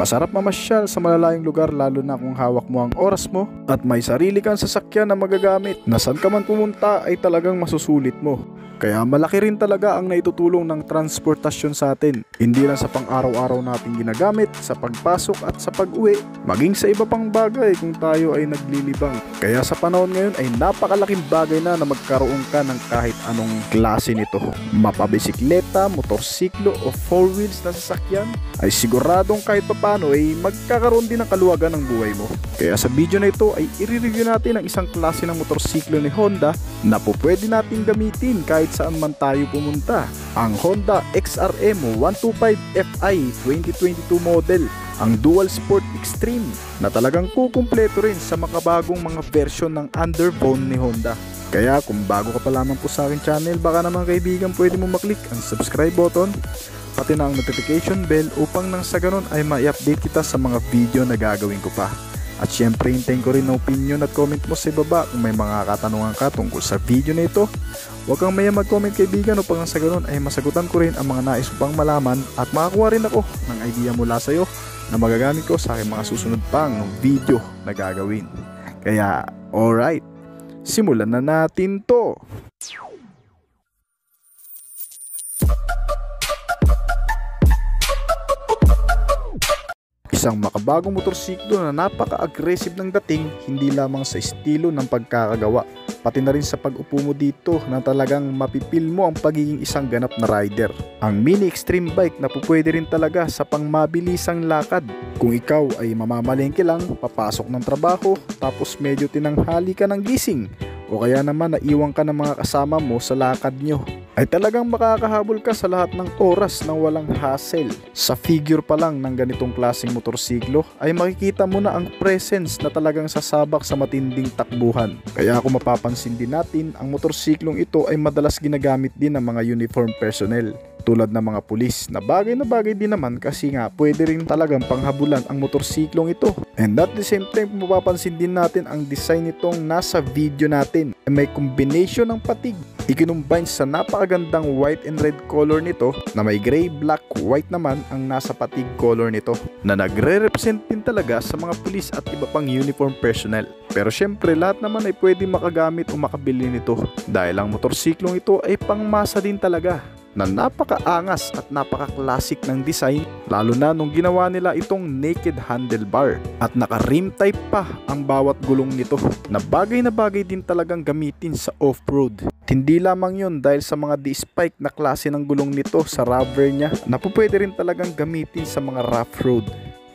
Masarap mamasyal sa malalayong lugar lalo na kung hawak mo ang oras mo at may sarili kang sasakyan na magagamit na saan ka man pumunta ay talagang masusulit mo. Kaya malaki rin talaga ang naitutulong ng transportasyon sa atin. Hindi lang sa pang-araw-araw natin ginagamit, sa pagpasok at sa pag-uwi, maging sa iba pang bagay kung tayo ay naglilibang. Kaya sa panahon ngayon ay napakalaking bagay na na magkaroon ka ng kahit anong klase nito. Mapabisikleta, motorsiklo o four wheels na sasakyan ay siguradong kahit papano ay magkakaroon din ng kaluwagan ng buhay mo. Kaya sa video na ito ay i-review natin ang isang klase ng motorsiklo ni Honda na po pwede natin gamitin kahit saan man tayo pumunta. Ang Honda XRM 125 Fi 2022 model ang Dual Sport Extreme na talagang kukumpleto rin sa makabagong mga version ng underbone ni Honda. Kaya kung bago ka pa lamang po sa akin channel, baka naman kaibigan pwede mo maklik ang subscribe button pati na ang notification bell upang nang sa ganun ay ma-update kita sa mga video na gagawin ko pa. At syempre hintayin ko rin na opinion at comment mo sa baba kung may mga katanungan ka tungkol sa video na ito. Huwag kang maya mag-comment kaibigan upang sa ganun ay masagutan ko rin ang mga nais pang malaman at makakuha rin ako ng idea mula sa iyo na magagamit ko sa aking mga susunod pang video na gagawin. Kaya alright, simulan na natin to! Isang makabagong motorsiklo na napaka-aggressive ng dating hindi lamang sa estilo ng pagkakagawa, pati na rin sa pag-upo mo dito na talagang mapipil mo ang pagiging isang ganap na rider. Ang mini extreme bike na pupwede rin talaga sa pangmabilisang lakad. Kung ikaw ay mamamalengke lang, papasok ng trabaho, tapos medyo tinanghali ka ng gising, o kaya naman naiwan ka ng mga kasama mo sa lakad nyo ay talagang makakahabol ka sa lahat ng oras ng walang hassle. Sa figure pa lang ng ganitong klaseng motorsiklo ay makikita mo na ang presence na talagang sasabak sa matinding takbuhan. Kaya kung mapapansin din natin, ang motorsiklong ito ay madalas ginagamit din ng mga uniform personnel tulad ng mga pulis na bagay na bagay din naman kasi nga pwede rin talagang panghabulan ang motorsiklong ito. And at the same time, mapapansin din natin ang design nitong nasa video natin. May combination ng patig. Ikinumbine sa napakagandang white and red color nito na may gray, black, white naman ang nasa patig color nito na nagre-represent din talaga sa mga pulis at iba pang uniform personnel. Pero syempre lahat naman ay pwede makagamit o makabili nito dahil ang motorsiklong ito ay pangmasa din talaga na napakaangas at napaka-classic ng design lalo na nung ginawa nila itong naked handlebar at naka-rim type pa ang bawat gulong nito na bagay na bagay din talagang gamitin sa off-road. Hindi lamang yon dahil sa mga D-spike na klase ng gulong nito sa rubber niya na pwede rin talagang gamitin sa mga rough road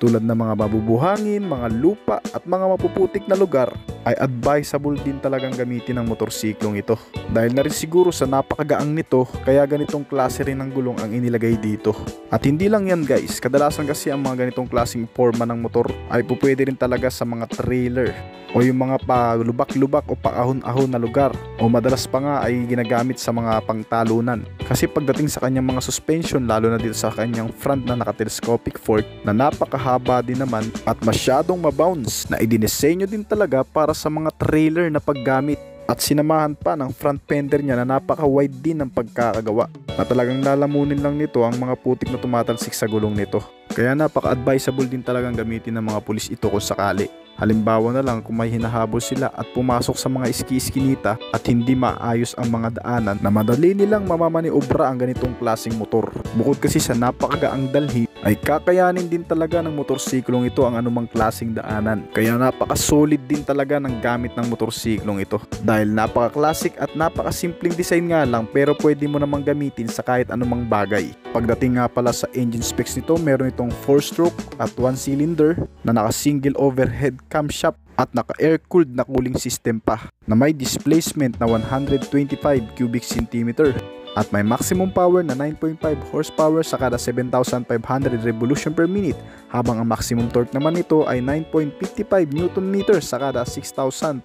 tulad ng mga mabubuhangin, mga lupa at mga mapuputik na lugar ay advisable din talagang gamitin ang motorsiklong ito. Dahil na rin siguro sa napakagaang nito kaya ganitong klase rin ng gulong ang inilagay dito. At hindi lang yan guys, kadalasan kasi ang mga ganitong klaseng forma ng motor ay pupwede rin talaga sa mga trailer o yung mga palubak-lubak o paahon-ahon na lugar o madalas pa nga ay ginagamit sa mga pangtalunan. Kasi pagdating sa kanyang mga suspension lalo na dito sa kanyang front na naka-telescopic fork na napakahaba din naman at masyadong mabounce na idinisenyo din talaga para sa mga trailer na paggamit at sinamahan pa ng front fender niya na napaka-wide din ng pagkakagawa na talagang lalamunin lang nito ang mga putik na tumatalsik sa gulong nito. Kaya napaka-advisable din talagang gamitin ng mga pulis ito kung sakali. Halimbawa na lang kung may hinahabol sila at pumasok sa mga iski-iskinita at hindi maayos ang mga daanan na madali nilang mamamaniobra ang ganitong klaseng motor. Bukod kasi sa napakagaang dalhin ay kakayanin din talaga ng motorsiklong ito ang anumang klaseng daanan. Kaya napaka-solid din talaga ng gamit ng motorsiklong ito. Dahil napaka-classic at napaka-simpleng design nga lang pero pwede mo namang gamitin sa kahit anumang bagay. Pagdating nga pala sa engine specs nito, meron itong 4-stroke at 1-cylinder na naka-single overhead camshaft at naka-air-cooled na cooling system pa na may displacement na 125 cubic centimeter at may maximum power na 9.5 horsepower sa kada 7,500 revolution per minute habang ang maximum torque naman nito ay 9.55 Nm sa kada 6,500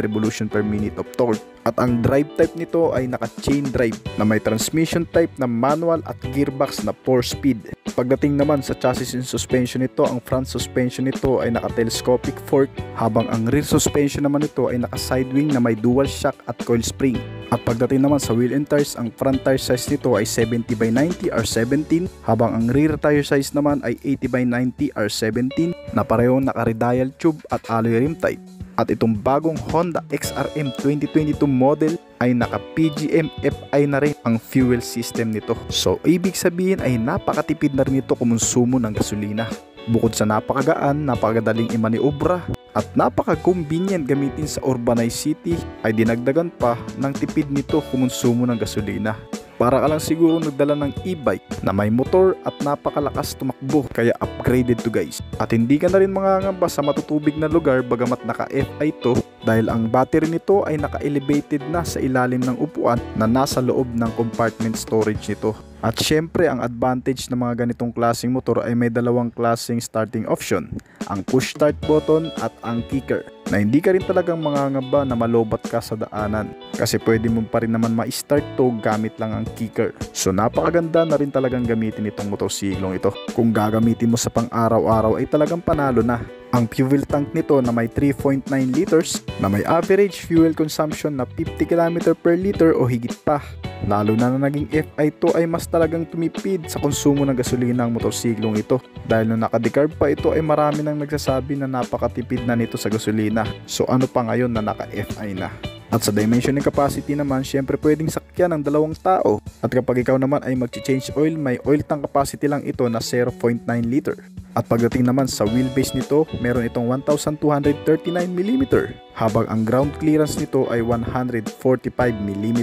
revolution per minute of torque at ang drive type nito ay naka-chain drive na may transmission type na manual at gearbox na 4-speed. Pagdating naman sa chassis and suspension nito, ang front suspension nito ay naka-telescopic fork habang ang rear suspension naman nito ay naka-side wing na may dual shock at coil spring. At pagdating naman sa wheel and tires, ang front tire size nito ay 70 by 90 R17 habang ang rear tire size naman ay 80 by 90 R17 na parehong naka-radial tube at alloy rim type. At itong bagong Honda XRM 2022 model ay naka PGM FI na rin ang fuel system nito. So ibig sabihin ay napakatipid na rin ito kumonsumo ng gasolina. Bukod sa napakagaan, napakadaling imaniobra at napaka-convenient gamitin sa urbanized city ay dinagdagan pa ng tipid nito kumonsumo ng gasolina. Para ka lang siguro nagdala ng e-bike na may motor at napakalakas tumakbo kaya upgraded to guys. At hindi ka na rin mangangamba sa matutubig na lugar bagamat naka-FI to dahil ang battery nito ay naka-elevated na sa ilalim ng upuan na nasa loob ng compartment storage nito. At syempre ang advantage ng mga ganitong klaseng motor ay may dalawang klaseng starting option, ang push start button at ang kicker na hindi ka rin talagang mangangamba na malobat ka sa daanan kasi pwede mo pa rin naman ma-start to gamit lang ang kicker. So napakaganda na rin talagang gamitin itong motosiklong ito. Kung gagamitin mo sa pang araw-araw ay talagang panalo na. Ang fuel tank nito na may 3.9 liters na may average fuel consumption na 50 km per liter o higit pa. Lalo na na naging FI2 ay mas talagang tumipid sa konsumo ng gasolina ang motorsiklong ito. Dahil nung nakadecarb pa ito ay marami nang nagsasabi na napakatipid na nito sa gasolina. So ano pa ngayon na naka-FI na. At sa dimensioning capacity naman, syempre pwedeng sakyan ng dalawang tao. At kapag ikaw naman ay mag-change oil, may oil tank capacity lang ito na 0.9 liter. At pagdating naman sa wheelbase nito, meron itong 1239mm habang ang ground clearance nito ay 145mm.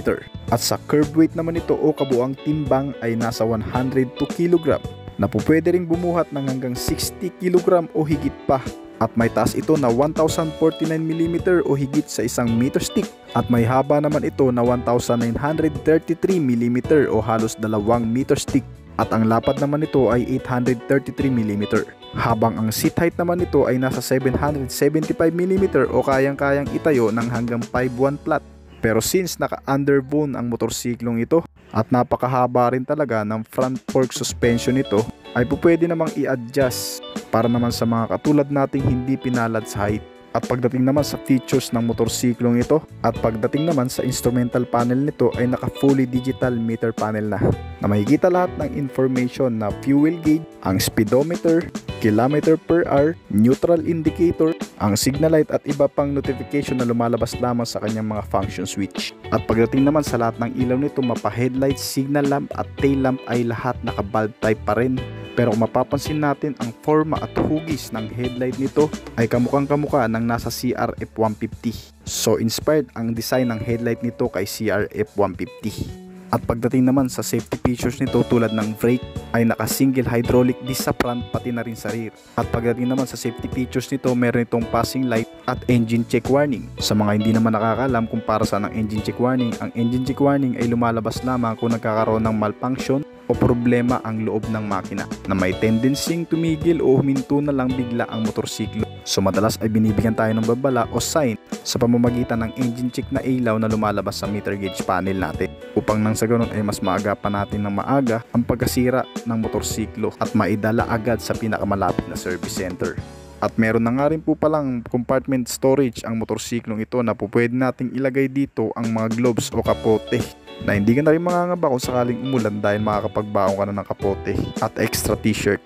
At sa curb weight naman nito o kabuang timbang ay nasa 102 kg na po pwede ring bumuhat ng hanggang 60 kg o higit pa. At may taas ito na 1049mm o higit sa isang meter stick. At may haba naman ito na 1933mm o halos dalawang meter stick at ang lapad naman nito ay 833mm habang ang seat height naman nito ay nasa 775mm o kayang-kayang itayo ng hanggang 5'1 flat pero since naka-underbone ang motorsiklong ito at napakahaba rin talaga ng front fork suspension nito ay po pwede namang i-adjust para naman sa mga katulad nating hindi pinalad sa height. At pagdating naman sa features ng motorsiklong ito at pagdating naman sa instrumental panel nito ay naka fully digital meter panel na na makikita lahat ng information na fuel gauge, ang speedometer, kilometer per hour, neutral indicator, ang signal light at iba pang notification na lumalabas lamang sa kanyang mga function switch. At pagdating naman sa lahat ng ilaw nito mapa headlight, signal lamp at tail lamp ay lahat naka bulb type pa rin pero mapapansin natin ang forma at hugis ng headlight nito ay kamukhang kamukha ng nasa CRF 150. So inspired ang design ng headlight nito kay CRF 150. At pagdating naman sa safety features nito tulad ng brake ay naka single hydraulic disc sa front pati na rin sa rear. At pagdating naman sa safety features nito meron itong passing light at engine check warning. Sa mga hindi naman nakakalam kung para saan ang engine check warning, ang engine check warning ay lumalabas lamang kung nagkakaroon ng malfunction o problema ang loob ng makina na may tendencying tumigil o huminto na lang bigla ang motorsiklo. So madalas ay binibigyan tayo ng babala o sign sa pamamagitan ng engine check na ilaw na lumalabas sa meter gauge panel natin upang nang sa ganun ay mas maagapan natin ng maaga ang pagkasira ng motorsiklo at maidala agad sa pinakamalapit na service center. At meron na nga rin po palang compartment storage ang motorsiklong ito na po pwede nating ilagay dito ang mga gloves o kapote na hindi ka na rin mangangaba kung sakaling umulan dahil makakapagbaon ka na ng kapote at extra t-shirt.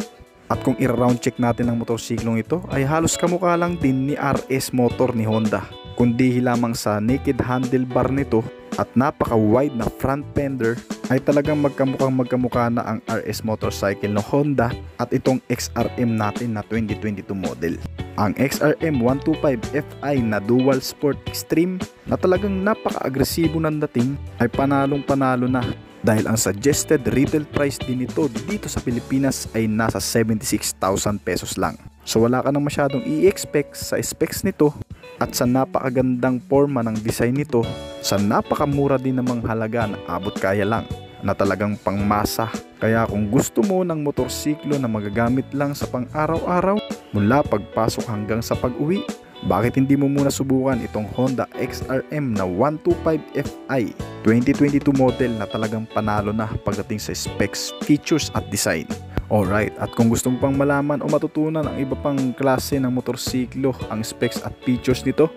At kung i-round check natin ang motorsiklong ito ay halos kamukha lang din ni RS motor ni Honda. Kundi lamang sa naked handlebar nito at napaka-wide na front fender ay talagang magkamukhang magkamukha na ang RS motorcycle ng Honda at itong XRM natin na 2022 model. Ang XRM 125 Fi na Dual Sport Extreme na talagang napaka-agresibo ng dating ay panalong panalo na dahil ang suggested retail price din nito dito sa Pilipinas ay nasa 76,000 pesos lang. So wala ka nang masyadong i-expect sa specs nito at sa napakagandang forma ng design nito sa napakamura din namang halaga na abot kaya lang na talagang pangmasa. Kaya kung gusto mo ng motorsiklo na magagamit lang sa pang araw-araw mula pagpasok hanggang sa pag-uwi, bakit hindi mo muna subukan itong Honda XRM na 125 Fi 2022 model na talagang panalo na pagdating sa specs, features at design. Alright, at kung gusto mo pang malaman o matutunan ang iba pang klase ng motorsiklo, ang specs at features nito,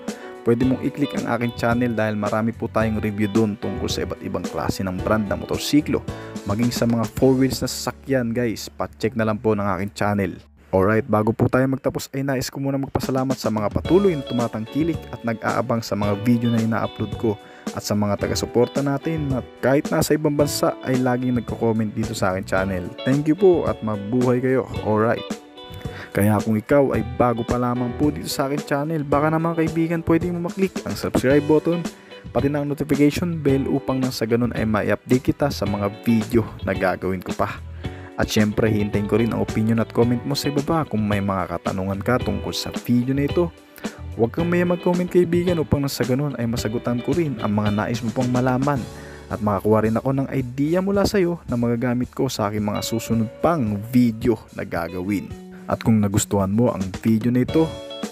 pwede mong i-click ang aking channel dahil marami po tayong review doon tungkol sa iba't ibang klase ng brand ng motorsiklo. Maging sa mga 4 wheels na sasakyan guys, pa-check na lang po ng aking channel. Alright, bago po tayo magtapos ay nais ko muna magpasalamat sa mga patuloy na tumatangkilik at nag-aabang sa mga video na ina-upload ko at sa mga taga-suporta natin at kahit nasa ibang bansa ay laging nagko-comment dito sa akin channel. Thank you po at mabuhay kayo. Alright. Kaya kung ikaw ay bago pa lamang po dito sa akin channel, baka naman kaibigan pwede mo maklik ang subscribe button pati na ang notification bell upang nang sa ganun ay ma-update kita sa mga video na gagawin ko pa. At syempre hintayin ko rin ang opinion at comment mo sa ibaba kung may mga katanungan ka tungkol sa video na ito. Huwag kang maya mag-comment kaibigan upang nang sa ganun ay masagutan ko rin ang mga nais mo pang malaman at makakuha rin ako ng idea mula sa iyo na magagamit ko sa aking mga susunod pang video na gagawin. At kung nagustuhan mo ang video na ito,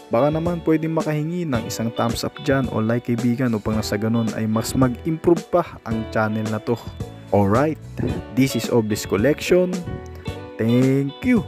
baka naman pwedeng makahingi ng isang thumbs up dyan o like kaibigan upang nasa ganun ay mas mag-improve pa ang channel na to. Alright, this is of this collection. Thank you.